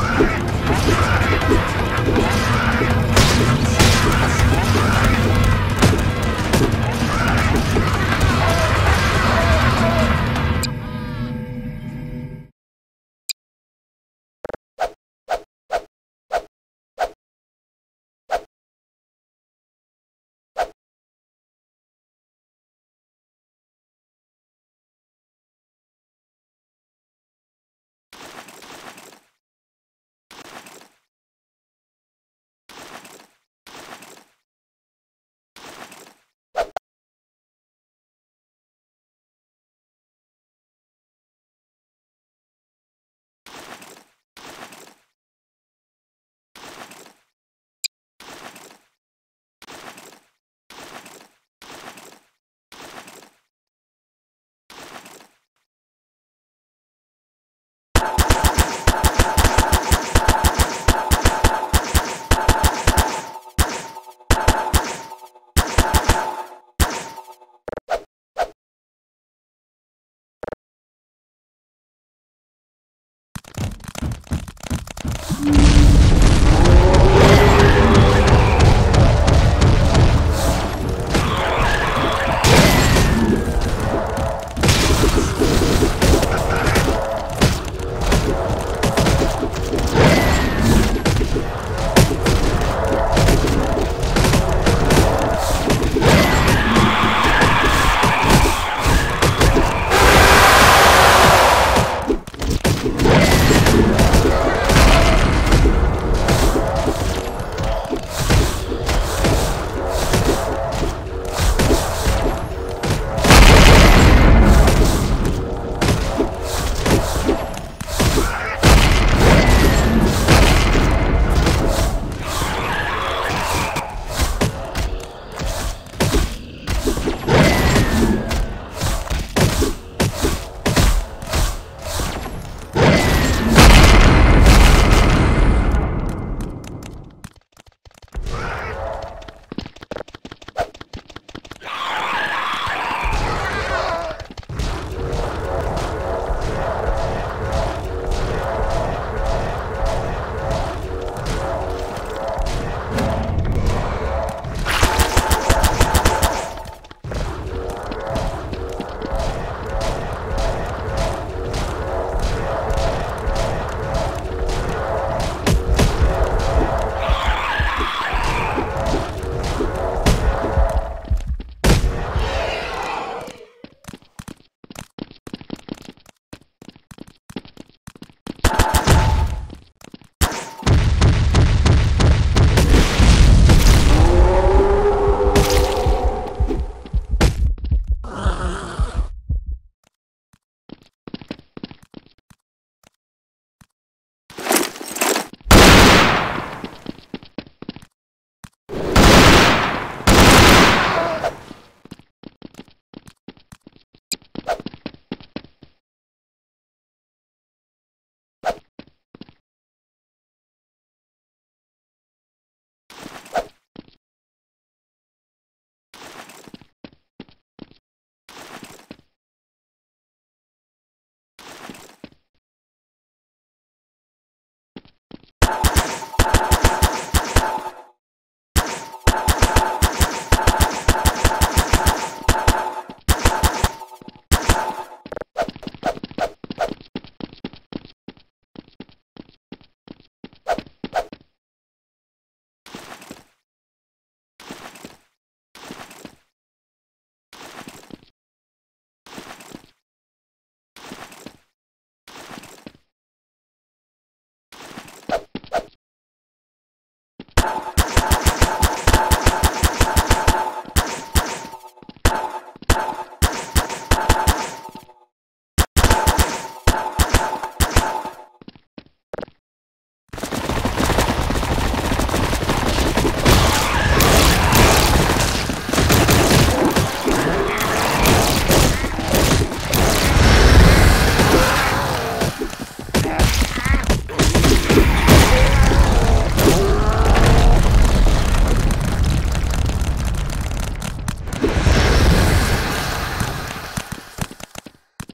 Yeah.